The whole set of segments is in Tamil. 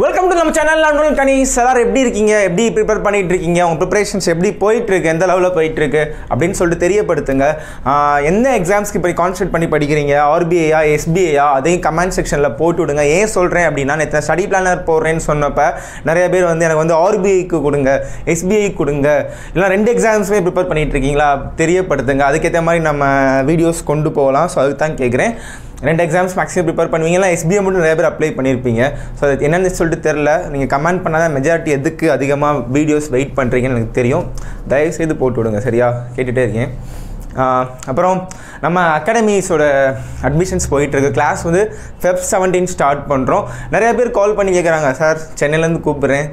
வெல்கம் டு நம்ம சேனல் நான் கனி. சார் எப்படி இருக்கீங்க? எப்படி ப்ரிப்பேர் பண்ணிட்டு இருக்கீங்க உங்கள் ப்ரிப்பரேஷன்ஸ் எப்படி போயிட்டு இருக்கு எந்த லெவலில் போயிட்டு இருக்கு அப்படின்னு சொல்லிட்டு தெரியப்படுத்துங்க. எந்த எக்ஸாம்ஸ்க்கு இப்போ கான்சென்ட் பண்ணி படிக்கிறீங்க? ஆர்பிஐயா எஸ்பிஐயா அதையும் கமெண்ட் செக்ஷனில் போட்டு விடுங்க. ஏன் சொல்கிறேன் அப்படின்னா நேற்று ஸ்டடி பிளானர் போடுறேன்னு சொன்னப்ப நிறைய பேர் வந்து எனக்கு வந்து ஆர்பிஐக்கு கொடுங்க எஸ்பிஐ கொடுங்க. இல்லை ரெண்டு எக்ஸாம்ஸுமே ப்ரிப்பேர் பண்ணிட்டு இருக்கீங்களா தெரியப்படுத்துங்க. அதுக்கேற்ற மாதிரி நம்ம வீடியோஸ் கொண்டு போகலாம். ஸோ அதுக்கு தான் கேட்குறேன் ரெண்டு எக்ஸாம்ஸ் மேக்ஸிமம் ப்ரிப்பேர் பண்ணுவீங்களா எஸ்பிஐ மட்டும் நிறைய பேர் அப்ளை பண்ணியிருப்பீங்க ஸோ அது என்னென்னு சொல்லிட்டு தெரில நீங்கள் கமெண்ட் பண்ணாத மெஜாரிட்டி எதுக்கு அதிகமாக வீடியோஸ் வெயிட் பண்ணுறீங்கன்னு எனக்கு தெரியும். தயவுசெய்து போட்டு விடுங்க சரியா? கேட்டுகிட்டே இருக்கேன். அப்புறம் நம்ம அகாடமிஸோட அட்மிஷன்ஸ் போயிட்டுருக்கு. கிளாஸ் வந்து ஃபெப் செவன்டீன் ஸ்டார்ட் பண்ணுறோம் நிறைய பேர் கால் பண்ணி கேட்குறாங்க சார் சென்னையிலேருந்து கூப்பிட்றேன்.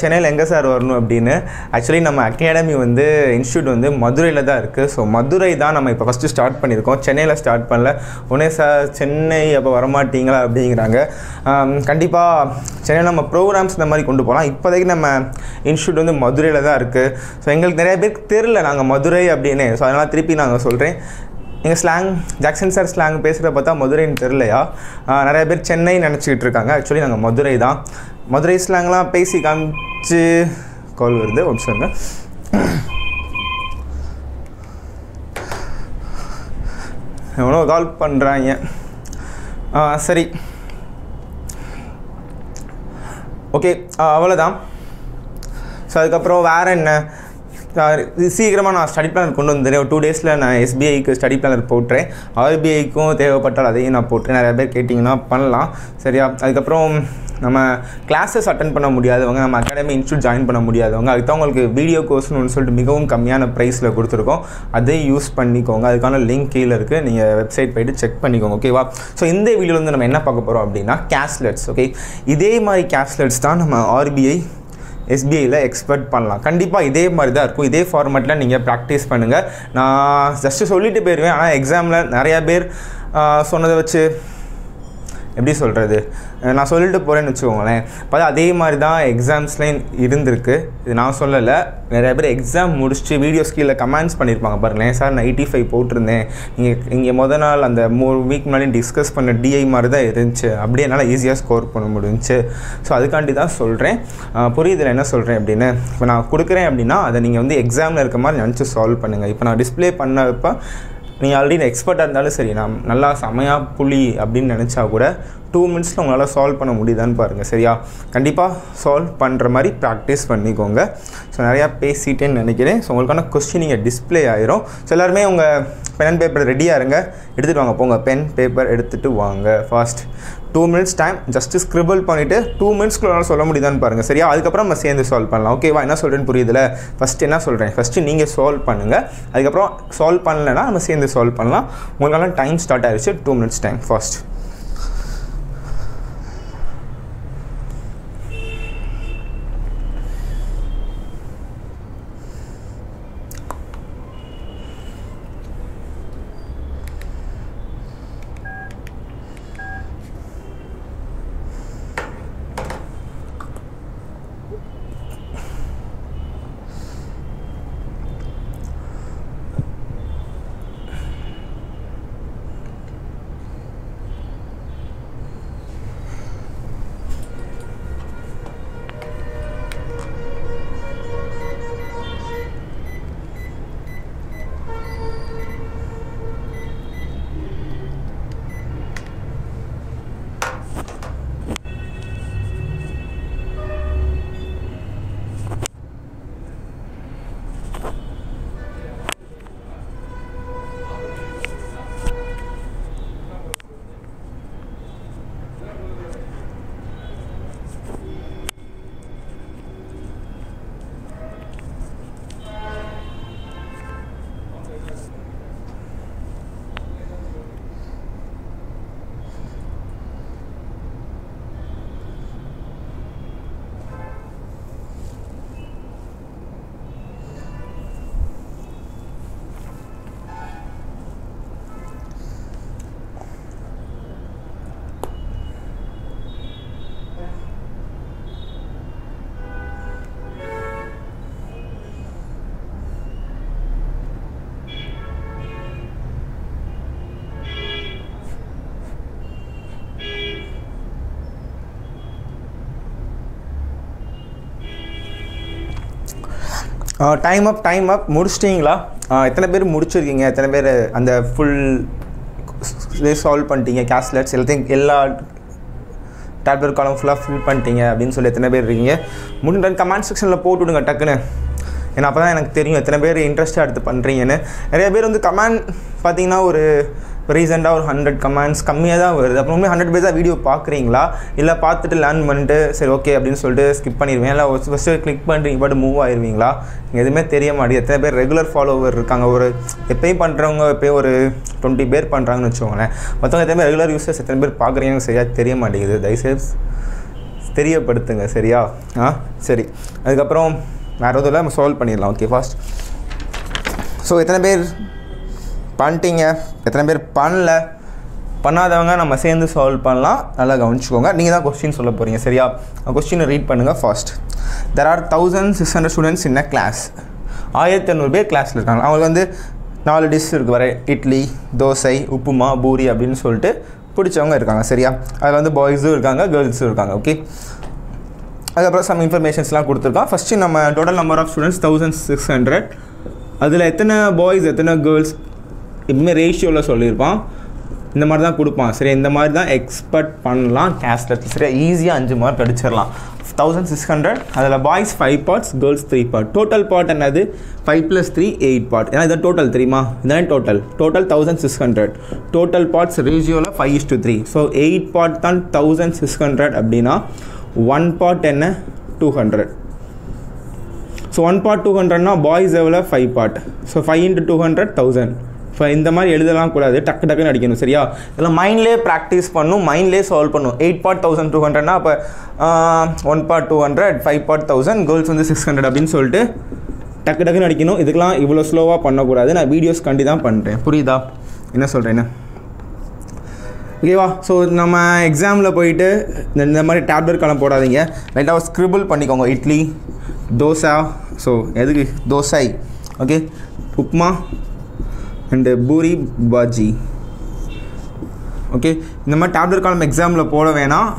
சென்னையில் எங்கே சார் வரணும்? அப்படின்னு. ஆக்சுவலி நம்ம அகாடமி வந்து இன்ஸ்டியூட் வந்து மதுரையில் தான் இருக்குது ஸோ மதுரை தான் நம்ம இப்போ ஃபஸ்ட்டு ஸ்டார்ட் பண்ணியிருக்கோம். சென்னையில் ஸ்டார்ட் பண்ணல. உடனே சார் சென்னை அப்போ வரமாட்டீங்களா? அப்படிங்கிறாங்க. கண்டிப்பாக சென்னையில் நம்ம ப்ரோக்ராம்ஸ் இந்த மாதிரி கொண்டு போகலாம். இப்போதைக்கு நம்ம இன்ஸ்டியூட் வந்து மதுரையில் தான் இருக்குது ஸோ எங்களுக்கு நிறைய பேருக்கு தெரில நாங்கள் மதுரை அப்படின்னு. ஸோ அதனால் திருப்பி நாங்கள் சொல்கிறேன் எங்கள் ஸ்லாங் ஜாக்சன் சார் ஸ்லாங் பேசுகிறத பார்த்தா மதுரைன்னு தெரிலையா நிறைய பேர் சென்னை நினச்சிக்கிட்டு இருக்காங்க. ஆக்சுவலி நாங்கள் மதுரை தான். மதுரை ஸ்லாங்லாம் பேசி காமிச்சு கால் வருது. ஒன்று எவ்வளோ கால் பண்ணுறாங்க சரி. ஓகே அவ்வளோதான் ஸோ அதுக்கப்புறம் வேறு என்ன? இது சீக்கிரமாக நான் ஸ்டடி பிளானர் கொண்டு வந்துடுறேன். ஒரு டூ டேஸில் நான் எஸ்பிஐக்கு ஸ்டடி பிளானர் போட்டுறேன். ஆர்பிஐக்கும் தேவைப்பட்டால் அதையும் நான் போட்டுறேன். நிறைய பேர் கேட்டிங்கன்னா பண்ணலாம். சரியா? அதுக்கப்புறம் நம்ம கிளாஸஸ் அட்டன் பண்ண முடியாதவங்க நம்ம அகாடமி இன்ஸ்டியூட் ஜாயின் பண்ண முடியாதவங்க அதுக்கு தான் உங்களுக்கு வீடியோ கோர்ஸ்னு ஒன்று சொல்லிட்டு மிகவும் கம்மியான ப்ரைஸில் கொடுத்துருக்கோம். அதை யூஸ் பண்ணிக்கோங்க. அதுக்கான லிங்க் கீழே இருக்குது நீங்கள் வெப்சைட் போயிட்டு செக் பண்ணிக்கோங்க. ஓகேவா ஸோ இந்த வீடியோவில் வந்து நம்ம என்ன பார்க்க போகிறோம் அப்படின்னா கேஷ்லெட்ஸ் ஓகே இதே மாதிரி கேஷ்லெட்ஸ் தான் நம்ம ஆர்பிஐ எஸ்பிஐயில் எக்ஸ்பெக்ட் பண்ணலாம். கண்டிப்பாக இதே மாதிரி தான் இருக்கும். இதே ஃபார்மேட்டில் நீங்கள் ப்ராக்டிஸ் பண்ணுங்கள் நான் ஜஸ்ட்டு சொல்லிட்டு போயிடுவேன் ஆனால் எக்ஸாமில் நிறையா பேர் சொன்னதை வச்சு எப்படி சொல்கிறது நான் சொல்லிட்டு போகிறேன்னு வச்சுக்கோங்களேன். பார்த்தா அதே மாதிரி தான் எக்ஸாம்ஸ்லேயும் இருந்திருக்கு. இது நான் சொல்லலை. நிறைய பேர் எக்ஸாம் முடிச்சுட்டு வீடியோஸ் கீழே கமெண்ட்ஸ் பண்ணியிருப்பாங்க பாருங்களேன். சார் நான் எயிட்டி ஃபைவ் போட்டிருந்தேன். நீங்கள் இங்கே மொதல் நாள் அந்த மூணு வீக் முன்னாடி டிஸ்கஸ் பண்ண டிஐ மாதிரி தான் இருந்துச்சு. அப்படியே என்னால் ஈஸியாக ஸ்கோர் பண்ண முடிஞ்சுச்சு. ஸோ அதுக்காண்டி தான் சொல்கிறேன் புரியுதுல என்ன சொல்கிறேன் அப்படின்னு. இப்போ நான் கொடுக்குறேன் அப்படின்னா அதை நீங்கள் வந்து எக்ஸாமில் இருக்க மாதிரி நினச்சி சால்வ் பண்ணுங்கள் இப்போ நான் டிஸ்ப்ளே பண்ணப்போ நீங்கள் ஆல்ரெடி எக்ஸ்பர்ட்டாக இருந்தாலும் சரி நான் நல்லா செமையாக புலி அப்படின்னு நினச்சா கூட டூ மினிட்ஸில் உங்களால் சால்வ் பண்ண முடியுதான்னு பாருங்கள் சரியா? கண்டிப்பாக சால்வ் பண்ணுற மாதிரி ப்ராக்டிஸ் பண்ணிக்கோங்க. ஸோ நிறையா பேசிட்டேன்னு நினைக்கிறேன். ஸோ உங்களுக்கான கொஸ்டின் நீங்கள் டிஸ்ப்ளே ஆயிரும். ஸோ எல்லாருமே உங்கள் பென் அண்ட் பேப்பர் ரெடியாக இருங்க. எடுத்துகிட்டு வாங்க. போங்க. பென் பேப்பர் எடுத்துகிட்டு வாங்க. Fast two minutes time just scribble பண்ணிவிட்டு டூ மினிட்ஸ்க்குள்ள சொல்ல முடியுதான்னு பாருங்கள் சரியா? அதுக்கப்புறம் நம்ம சேர்ந்து சால்வ் பண்ணலாம். ஓகேவா என்ன சொல்கிறேன்னு புரியுதுல? ஃபஸ்ட்டு என்ன சொல்கிறேன் ஃபஸ்ட்டு நீங்கள் சால்வ் பண்ணுங்கள் அதுக்கப்புறம் சால்வ் பண்ணலைன்னா நம்ம சேர்ந்து சால்வ் பண்ணலாம். உங்களுக்கெல்லாம் டைம் ஸ்டார்ட் ஆகிடுச்சு two minutes time first time up time up முடிச்சிட்டிங்களா? எத்தனை பேர் முடிச்சிருக்கீங்க? எத்தனை பேர் அந்த ஃபுல் சால்வ் பண்ணிட்டீங்க? கேஸ்லெட்ஸ் எல்லாத்தையும் எல்லா டேப்லெட் காலம் ஃபுல்லாக ஃபில் பண்ணிட்டீங்க அப்படின்னு சொல்லி எத்தனை பேர் இருக்கீங்க? முடிஞ்ச கமெண்ட் செக்ஷனில் போட்டு விடுங்க டக்குன்னு. ஏன்னா அப்போ தான் எனக்கு தெரியும் எத்தனை பேர் இன்ட்ரெஸ்ட்டாக எடுத்து பண்ணுறீங்கன்னு நிறைய பேர் வந்து கமெண்ட் பார்த்தீங்கன்னா ஒரு ரீசெண்டாக ஒரு ஹண்ட்ரட் கமெண்ட்ஸ் கம்மியாக தான் வருது. அப்புறமே ஹண்ட்ரட் பேர் தான் வீடியோ பார்க்குறீங்களா? இல்லை பார்த்துட்டு லேர்ன் பண்ணிட்டு சரி ஓகே அப்படின்னு சொல்லிட்டு ஸ்கிப் பண்ணிடுவேன் இல்லை ஃபஸ்ட்டு கிளிக் பண்ணுறீங்க பாட்டு மூவ் ஆயிடுவீங்களா நீங்கள் எதுவுமே தெரிய மாட்டேங்குது. எத்தனை பேர் ரெகுலர் ஃபாலோவர் இருக்காங்க? ஒரு எப்பயும் பண்ணுறவங்க எப்பயும் ஒரு டுவெண்ட்டி பேர் பண்ணுறாங்கன்னு வச்சுக்கோங்களேன். மற்றவங்க எத்தனை பேர் ரெகுலர் யூஸர்ஸ் எத்தனை பேர் பார்க்குறீங்கன்னு சரியாக தெரிய மாட்டேங்குது. தயவுசெய்து தெரியப்படுத்துங்க சரியா? ஆ சரி. அதுக்கப்புறம் வேறு எதுவும் இல்லை நம்ம சால்வ் பண்ணிடலாம். ஓகே ஃபாஸ்ட் ஸோ எத்தனை பேர் பண்ணிட்டீங்க. எத்தனை பேர் பண்ணல? பண்ணாதவங்க நம்ம சேர்ந்து சால்வ் பண்ணலாம். நல்லா கவனிச்சுக்கோங்க. நீங்கள் தான் கொஸ்டின் சொல்ல போகிறீங்க சரியா? கொஸ்டினை ரீட் பண்ணுங்கள் first there are thousand six hundred students in a class ஆயிரத்தி ஐநூறு பேர் கிளாஸில் இருக்காங்க. அவங்களுக்கு வந்து நாலு டிஷ் இருக்கு வர இட்லி தோசை உப்புமா பூரி அப்படின்னு சொல்லிட்டு பிடிச்சவங்க இருக்காங்க. சரியா? அதில் வந்து பாய்ஸும் இருக்காங்க கேர்ள்ஸும் இருக்காங்க. ஓகே அதுக்கப்புறம் சம் இன்ஃபர்மேஷன்ஸ்லாம் கொடுத்துருக்கோம் ஃபஸ்ட்டு நம்ம total number of students thousand six hundred அதில் எத்தனை பாய்ஸ் எத்தனை கேர்ள்ஸ் எப்பவுமே ரேஷியோவில் சொல்லியிருப்பான். இந்த மாதிரி தான் கொடுப்பான். சரி இந்த மாதிரி தான் எக்ஸ்பெக்ட் பண்ணலாம் கேஸ்டில் சரி ஈஸியாக அஞ்சு மார்க் அடிச்சிடலாம். தௌசண்ட் சிக்ஸ் ஹண்ட்ரட் அதில் boys five parts girls three part total part என்னது? Five plus three eight part ஏன்னா இதான் டோட்டல் தெரியுமா? இதான் total total thousand six hundred total parts ரேஷியோவில் five is to three so eight part தான் தௌசண்ட் சிக்ஸ் ஹண்ட்ரட் அப்படின்னா ஒன் பார்ட் என்ன? Two hundred so one part two ஹண்ட்ரட்னா boys எவ்வளோ five part so five into two hundred thousand இப்போ இந்த மாதிரி எழுதலாம் கூடாது. டக்கு டக்குன்னு அடிக்கணும் சரியா? இதெல்லாம் மைண்ட்லேயே ப்ராக்டிஸ் பண்ணும் மைண்ட்லேயே சால்வ் பண்ணும். எயிட் பார்ட் தௌசண்ட் டூ ஹண்ட்ரட்னா அப்போ one part two hundred five part thousand girls வந்து சிக்ஸ் ஹண்ட்ரட் அப்படின்னு சொல்லிட்டு டக்கு டக்குன்னு அடிக்கணும். இதுக்கெலாம் இவ்வளோ ஸ்லோவாக பண்ணக்கூடாது. நான் வீடியோஸ் கண்டி தான் பண்ணுறேன் புரியுதா? என்ன சொல்கிறேன் ஓகேவா ஸோ நம்ம எக்ஸாமில் போயிட்டு இந்த இந்த மாதிரி டேப்லெட் கலம் போடாதீங்க. லைட்டாக ஸ்க்ரிபிள் பண்ணிக்கோங்க. இட்லி தோசை. ஸோ எதுக்கு? Dosa. Okay upma and puri bhaji okay இந்த மாதிரி டேப்லெட் காலம் எக்ஸாமில் போட வேணாம்.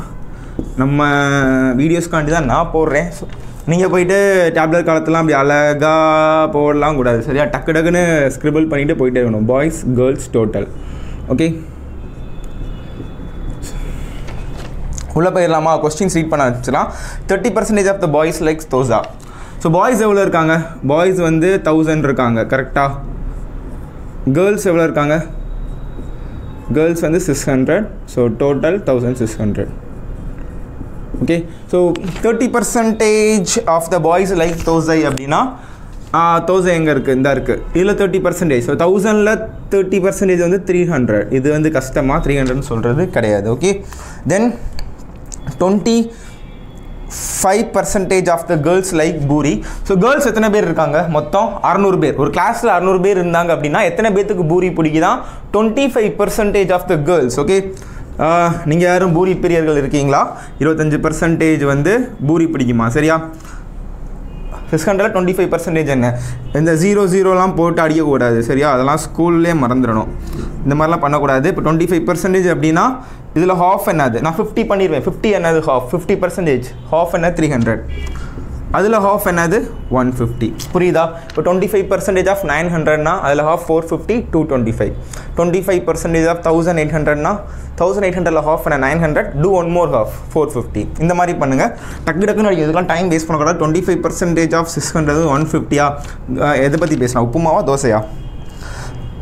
நம்ம வீடியோஸ்க்காண்டி தான் நான் போடுறேன். ஸோ நீங்கள் போயிட்டு டேப்லெட் காலத்தெல்லாம் அப்படி அழகாக போடலாம் கூடாது. சரியா? டக்கு டக்குன்னு ஸ்க்ரிபிள் பண்ணிவிட்டு போயிட்டே இருக்கணும். பாய்ஸ் கேர்ள்ஸ் டோட்டல் ஓகே உள்ளே போயிடலாமா? கொஸ்டின்ஸ் ரீட் பண்ண வச்சுன்னா thirty percentage of the boys likes dosa so boys எவ்வளோ இருக்காங்க? பாய்ஸ் வந்து தௌசண்ட் இருக்காங்க. கரெக்டாக கேர்ள்ஸ் எவ்வளோ இருக்காங்க? கேர்ள்ஸ் வந்து six hundred so total thousand six hundred okay so thirty percentage of the boys like dosa அப்படின்னா தௌசண்ட் எங்கே இருக்குது இந்த இருக்குது இதில் தேர்ட்டி பர்சன்டேஜ் ஸோ தௌசண்டில் தேர்ட்டி பர்சன்டேஜ் வந்து த்ரீ ஹண்ட்ரட் இது வந்து கஷ்டமாக த்ரீ ஹண்ட்ரட்னு சொல்கிறது கிடையாது. Okay then twenty five percentage of the girls like puri so girls எத்தனை பேர் இருக்காங்க? மொத்தம் அறநூறு பேர். ஒரு கிளாஸில் அறநூறு பேர் இருந்தாங்க அப்படின்னா எத்தனை பேர்த்துக்கு puri பிடிக்குதான் twenty five percentage of the girls okay நீங்கள் யாரும் பூரி பிரியர்கள் இருக்கீங்களா? இருபத்தஞ்சி பர்சன்டேஜ் வந்து பூரி பிடிக்குமா? சரியா? Six hundred twenty five percentage என்ன? இந்த ஜீரோ ஜீரோலாம் போட்டு அடிக்கக்கூடாது சரியா? அதெல்லாம் ஸ்கூல்லே மறந்துடணும். இந்த மாதிரிலாம் பண்ணக்கூடாது. இப்போ டுவெண்ட்டி ஃபைவ் பர்சன்டேஜ் அப்படின்னா இதில் ஹாஃப் என்னது? நான் ஃபிஃப்டி பண்ணிடுவேன் ஃபிஃப்டி என்னது ஹாஃப் ஃபிஃப்டி பர்சன்டேஜ் ஹாஃப் என்ன? த்ரீ ஹண்ட்ரட் அதில் ஹாஃப் என்னது? ஒன் ஃபிஃப்டி புரியுதா? இப்போ twenty five percentage of nine ஹண்ட்ரட்னா அதில் half four fifty two twenty five twenty five percentage of thousand eight ஹண்ட்ரட்னா thousand eight ஹண்ட்ரட்ல ஹாஃப் என்ன? Nine hundred two one more half four fifty இந்த மாதிரி பண்ணுங்கள் டக்கு டக்குன்னு அடிக்கும் இதுக்கெல்லாம் டைம் வேஸ்ட் பண்ணக்கூடாது. Twenty five percentage of six hundred one ஃபிஃப்டியா எதை பற்றி பேசலாம் உப்புமாவா தோசையா?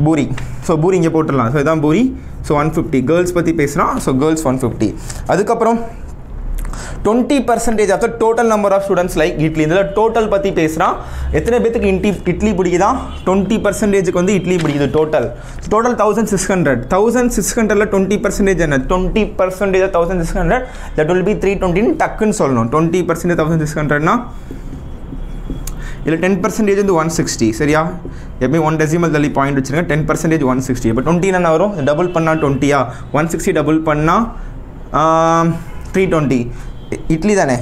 பூரி. ஸோ பூரி இங்கே போட்டுடலாம். ஸோ இதான் puri. So one fifty girls பற்றி பேசுகிறான் ஸோ கேர்ள்ஸ் ஒன் ஃபிஃப்டி அதுக்கப்புறம் twenty percentage of the total number of students like idli. இதில் டோட்டல் பற்றி பேசுகிறான் எத்தனை பேத்துக்கு இட்லி இட்லி பிடிக்குதா? டுவெண்ட்டி பர்சன்டேஜுக்கு வந்து இட்லி பிடிக்குது total total thousand six hundred thousand six ஹண்ட்ரடில் டுவெண்ட்டி பர்சன்டேஜ் என்ன? Twenty percentage thousand six hundred that will be three டுவெண்ட்டின்னு டக்குன்னு சொல்லணும். டுவெண்ட்டி பர்சன்டேஜ் தௌசண்ட் சிக்ஸ் ஹண்ட்ரட்னா இதில் டென் பர்சன்டேஜ் வந்து ஒன் சிக்ஸ்டி சரியா? எப்பயும் ஒன் டெசிமல் தள்ளி பாயிண்ட் வச்சுருங்க. டென் பர்சன்டேஜ் ஒன் சிக்ஸ்டி இப்போ டுவெண்ட்டி என்ன வரும்? டபுள் பண்ணால் டுவெண்ட்டியா ஒன் சிக்ஸ்டி டபுள் பண்ணால் த்ரீ டுவெண்ட்டி இட்லி தானே?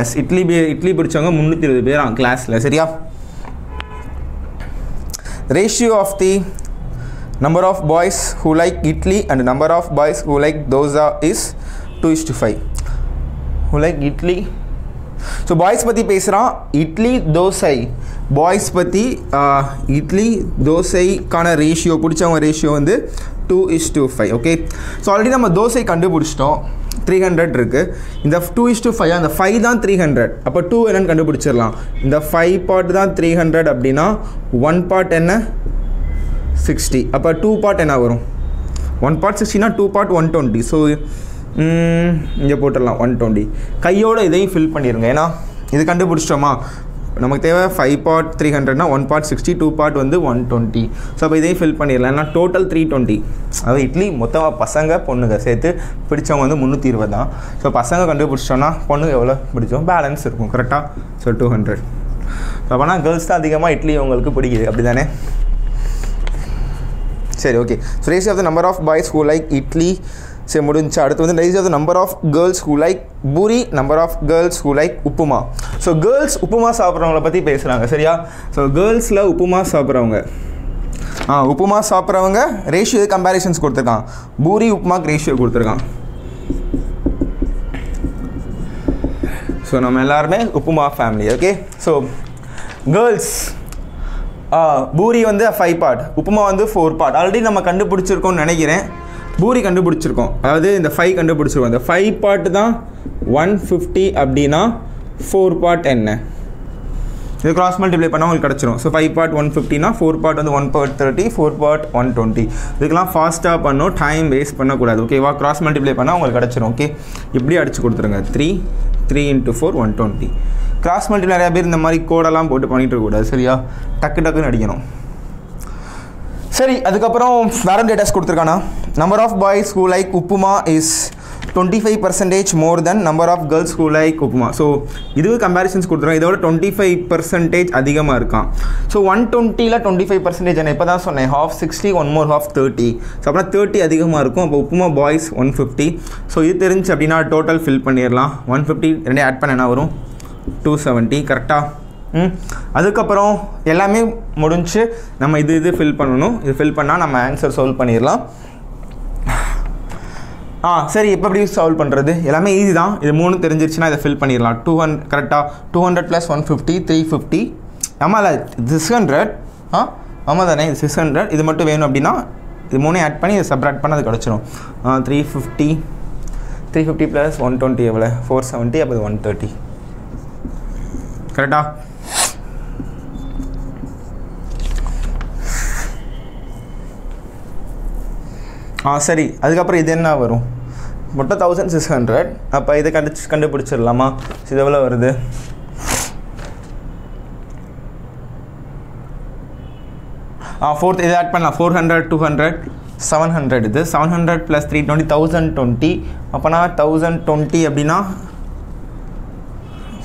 எஸ் இட்லி இட்லி பிடிச்சவங்க முந்நூற்றி இருபது பேர் கிளாஸில் சரியா? Ratio of the number of boys who like idli and number of boys who like dosa is two is to five who like idli? So boys பற்றி பேசுகிறான் இட்லி தோசை. பாய்ஸ் பற்றி இட்லி தோசைக்கான ரேஷியோ பிடிச்சவங்க ரேஷியோ வந்து two is to five okay so already நம்ம தோசை கண்டுபிடிச்சிட்டோம். த்ரீ ஹண்ட்ரட் இருக்குது இந்த டூ இஸ் டூ ஃபைவ் அந்த ஃபைவ் தான் த்ரீ ஹண்ட்ரட் அப்போ டூ என்னன்னு கண்டுபிடிச்சிடலாம். இந்த ஃபைவ் பார்ட் தான் த்ரீ ஹண்ட்ரட் அப்படின்னா ஒன் பார்ட் என்ன? சிக்ஸ்டி அப்போ டூ பார்ட் என்ன வரும்? One part சிக்ஸ்டினா two part one twenty so இங்கே போட்டுடலாம் ஒன் டுவெண்ட்டி கையோட இதையும் ஃபில் பண்ணிடுங்க ஏன்னா இது கண்டுபிடிச்சிட்டோமா? நமக்கு தேவை five part three ஹண்ட்ரட்னா one part sixty two part வந்து ஒன் டுவெண்ட்டி ஸோ அப்போ இதையும் ஃபில் பண்ணிடலாம். ஏன்னா டோட்டல் த்ரீ டுவெண்ட்டி அதாவது இட்லி மொத்தமாக பசங்க பொண்ணுங்க சேர்த்து பிடிச்சவங்க வந்து முந்நூற்றி இருபது தான். ஸோ பசங்க கண்டுபிடிச்சோன்னா பொண்ணுங்க எவ்வளோ பிடிச்சோம்? பேலன்ஸ் இருக்கும் கரெக்டாக ஸோ டூ ஹண்ட்ரட் ஸோ அப்போனா கேர்ள்ஸ் தான் அதிகமாக இட்லி உங்களுக்கு பிடிக்குது. அப்படி தானே சரி okay so race of the number of boys who like idli சரி முடிஞ்சு. அடுத்து வந்து race of the number of girls who like puri number of girls who like upma. So girls upma சாப்பிட்றவங்கள பற்றி பேசுகிறாங்க சரியா? ஸோ கேர்ள்ஸில் உப்புமா சாப்பிட்றவங்க. ஆ உப்புமா சாப்பிட்றவங்க ரேஷியோ கம்பேரிசன்ஸ் கொடுத்துருக்கான். பூரி உப்புமாக்கு ரேஷியோ கொடுத்துருக்கான். ஸோ நம்ம எல்லாருமே upma family okay so girls puri வந்து ஃபைவ் பார்ட் உப்புமா வந்து ஃபோர் பார்ட் ஆல்ரெடி நம்ம கண்டுபிடிச்சிருக்கோம்னு நினைக்கிறேன். பூரி கண்டுபிடிச்சிருக்கோம். அதாவது இந்த ஃபைவ் கண்டுபிடிச்சிருக்கோம். இந்த ஃபைவ் பார்ட் தான் ஒன் ஃபிஃப்டி அப்படின்னா ஃபோர் பார்ட் என்ன? இது கிராஸ் மல்டிப்ளை பண்ணால் உங்களுக்கு கிடச்சிரும். ஸோ ஃபைவ் பார்ட் ஒன் ஃபிஃப்டினா ஃபோர் பார்ட் வந்து one part thirty four part one twenty இதுக்கெல்லாம் ஃபாஸ்ட்டாக பண்ணும் டைம் வேஸ்ட் பண்ணக்கூடாது. ஓகேவா கிராஸ் மல்டிப்ளை பண்ணால் உங்களுக்கு கிடச்சிரும். ஓகே இப்படி அடிச்சு கொடுத்துருங்க. Three three into four one twenty cross multi நிறையா பேர் இந்த மாதிரி கோடெல்லாம் போட்டு பண்ணிகிட்டு இருக்கக்கூடாது. சரியா? டக்கு டக்குன்னு அடிக்கணும். சரி அதுக்கப்புறம் வேற டேட்டாஸ் கொடுத்துருக்கானா? Number of boys who like upma is twenty five percentage more then number of girls who like upma so இதுவே கம்பேரிசன்ஸ் கொடுத்துருக்காங்க இதோட டுவெண்ட்டி ஃபைவ் பர்சன்டேஜ் அதிகமாக இருக்கான் ஸோ ஒன் டுவெண்ட்டியில் டுவெண்ட்டி ஃபைவ் பர்சன்டேஜ் நான் இப்போ தான் சொன்னேன். Half sixty one more half thirty so அப்படின்னா தேர்ட்டி அதிகமாக இருக்கும். அப்போ upma boys one fifty so இது தெரிஞ்சு அப்படின்னா டோட்டல் ஃபில் பண்ணிடலாம். ஒன் ஃபிஃப்டி ரெண்டே ஆட் பண்ண என்ன வரும்? டூ செவன்ட்டி கரெக்டாக அதுக்கப்புறம் எல்லாமே முடிஞ்சு நம்ம இது இது ஃபில் பண்ணணும். இது ஃபில் பண்ணால் நம்ம ஆன்சர் சால்வ் பண்ணிடலாம். ஆ சரி இப்போ எப்படி சால்வ் பண்ணுறது எல்லாமே ஈஸி தான். இது மூணு தெரிஞ்சிருச்சுன்னா இதை ஃபில் பண்ணிடலாம். டூ ஹண்ட்ரட் கரெக்டாக two hundred plus one fifty three fifty ஆமாம் சிக்ஸ் ஹண்ட்ரட் ஆ ஆமாம் தானே இது சிக்ஸ் ஹண்ட்ரட் இது மட்டும் வேணும் அப்படின்னா இது மூணையும் ஆட் பண்ணி இதை செப்பரேட் பண்ண அது கிடச்சிரும். Three fifty three fifty plus one twenty எவ்வளோ ஃபோர் செவன்ட்டி அப்போ ஒன் தேர்ட்டி கரெக்டாக ஆ சரி. அதுக்கப்புறம் இது என்ன வரும்? மொத்தம் தௌசண்ட் சிக்ஸ் ஹண்ட்ரட் அப்போ இதை கண்டுச்சு கண்டுபிடிச்சிடலாமா? இது எவ்வளோ வருது? ஆ ஃபோர்த் இதை ஆட் பண்ணலாம். Four hundred two hundred seven hundred இது. Seven hundred plus three twenty thousand twenty அப்போனா தௌசண்ட் டுவெண்ட்டி அப்படின்னா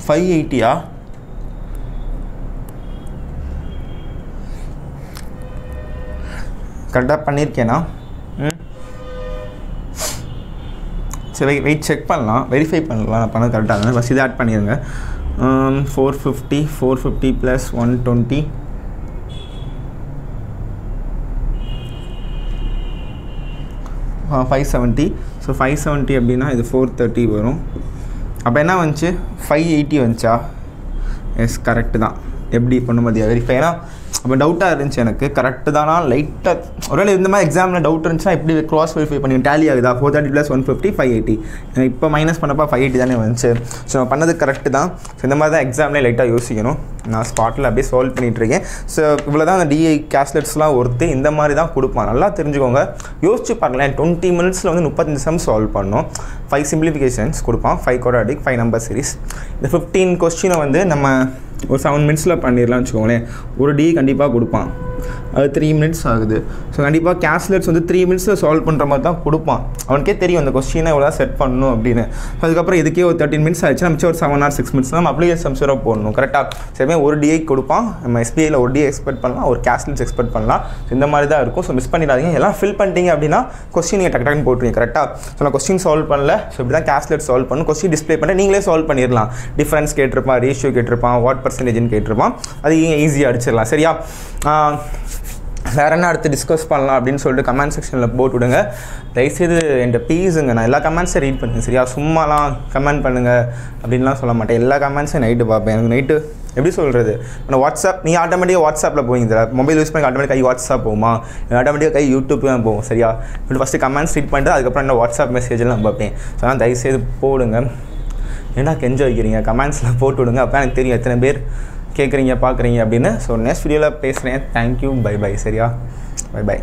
ஃபைவ் எயிட்டியா கரெக்டாக பண்ணியிருக்கேனா சரி வெயிட் செக் பண்ணலாம். வெரிஃபை பண்ணலாம். பணம் பண்ணது கரெக்டாக இருந்தால் பஸ் இதை ஆட் பண்ணிடுங்க four fifty four fifty plus one twenty five seventy so five seventy அப்படின்னா இது ஃபோர் தேர்ட்டி வரும். அப்போ என்ன வந்துச்சு? ஃபைவ் எயிட்டி வந்துச்சா? எஸ் கரெக்டு தான். எப்படி பண்ண மதியா வெரிஃபை ஏன்னா அப்போ டவுட்டாக இருந்துச்சு எனக்கு. கரெக்டு தானா? லைட்டாக ஒருவேளை இந்த மாதிரி எக்ஸாமில் டவுட் இருந்துச்சுன்னா எப்படி க்ராஸ் வெரிஃபை பண்ணி டேலி ஆகுதா? Four thirty plus one fifty five eighty இப்போ மைனஸ் பண்ணப்போ ஃபைவ் எயிட்டி தானே வந்துச்சு. ஸோ நான் பண்ணது கரெக்டு தான். ஸோ இந்த மாதிரி தான் எக்ஸாம்லேயே லைட்டாக யோசிக்கணும். நான் ஸ்பாட்டில் அப்படியே சால்வ் பண்ணிகிட்ருக்கேன் ஸோ இவ்வளோ தான் அந்த டிஐ கேஸ்லெட்ஸ்லாம் ஒருத்து இந்த மாதிரி தான் கொடுப்பான். நல்லா தெரிஞ்சுக்கோங்க. யோசிச்சு பாருங்களேன். டுவெண்ட்டி மினிட்ஸில் வந்து முப்பத்தஞ்சு சம் சால்வ் பண்ணோம். ஃபைவ் சிம்பிளிஃபிகேஷன்ஸ் கொடுப்பான். Five quadratic five number series இந்த ஃபிஃப்டீன் கொஸ்டினை வந்து நம்ம ஒரு செவன் மினிட்ஸில் பண்ணிடலாம்னு வச்சுக்கோங்களேன். ஒரு டி கண்டிப்பாக கொடுப்பான். அது த்ரீ மினிட்ஸ் ஆகுது. ஸோ கண்டிப்பாக கேஷ்லெட்ஸ் வந்து த்ரீ மினிட்ஸில் சால்வ் பண்ணுற மாதிரி தான் கொடுப்பான். அவனுக்கே தெரியும் அந்த கொஸ்டினை எவ்வளோ செட் பண்ணணும் அப்படின்னு. அதுக்கப்புறம் இதுக்கே ஒரு தேர்ட்டின் மினிட்ஸ் ஆயிடுச்சுன்னா மிச்சம் ஒரு செவன் ஆர் சிக்ஸ் மினிட்ஸ் நம்ம அப்ளிகேஷன் சம்ஸராக போடணும். கரெக்டாக சரிமே ஒரு டிஐ கொடுப்பான். நம்ம எஸ்பிஐயில் ஒரு டிஐ எக்ஸ்பெக்ட் பண்ணலாம். ஒரு கேஷ்லெட்ஸ் எக்ஸ்பெக்ட் பண்ணலாம். இந்த மாதிரி தான் இருக்கும். ஸோ மிஸ் பண்ணிடாதீங்க. எல்லாம் ஃபில் பண்ணிட்டீங்க அப்படின்னா கொஸ்டின் நீங்கள் டக்கு டக்குன்னு போட்டுருங்க கரெக்டாக ஸோ நான் கொஸ்டின் சால்வ் பண்ணல. ஸோ இப்படி தான் கேஷ்லெட் சால்வ் பண்ணணும். கொஸ்டின் டிஸ்ப்ளே பண்ணி நீங்களே சால்வ் பண்ணிடலாம். டிஃப்ரென்ஸ் கேட்டிருப்பான் ரேஷியோ கேட்டிருப்பான் வாட் பர்சன்டேஜ்னு கேட்டிருப்பான் அது ஈஸியாக அடிச்சிடலாம். சரியா? வேறு என்ன அடுத்து டிஸ்கஸ் பண்ணலாம் அப்படின்னு சொல்லிட்டு கமெண்ட் செக்ஷனில் போட்டு விடுங்க. தயவுசெய்து என்கிட்ட ப்ளீஸுங்க நான் எல்லா கமெண்ட்ஸையும் ரீட் பண்ணுங்க சரியா? சும்மாலாம் கமெண்ட் பண்ணுங்கள் அப்படின்லாம் சொல்ல மாட்டேன். எல்லா கமெண்ட்ஸையும் நைட்டு பார்ப்பேன். எனக்கு நைட்டு எப்படி சொல்கிறது நான் வாட்ஸ்அப் நீ ஆட்டோமேட்டிக்காக வாட்ஸ்அப்பில் போவீங்க மொபைல் யூஸ் பண்ணி ஆட்டோமேட்டிக் கை வாட்ஸ்அப் போகுமா? ஆட்டோமேட்டிக்காக கை யூடியூப் தான் போகும். சரியா? இப்போ ஃபஸ்ட்டு கமெண்ட்ஸ் ரீட் பண்ணிட்டு அதுக்கப்புறம் என்ன வாட்ஸ்அப் மெசேஜெலாம் பார்ப்பேன். ஸோ அதனால் தயவுசெய்து போடுங்க. ஏன்னா கெஞ்ச வைக்கிறீங்க? கமெண்ட்ஸில் போட்டு விடுங்க. அப்போ எனக்கு தெரியும் எத்தனை பேர் கேட்குறீங்க பார்க்குறீங்க அப்படின்னு. ஸோ நெக்ஸ்ட் வீடியோவில் பேசுகிறேன் தேங்க்யூ பை பை சரியா? Bye bye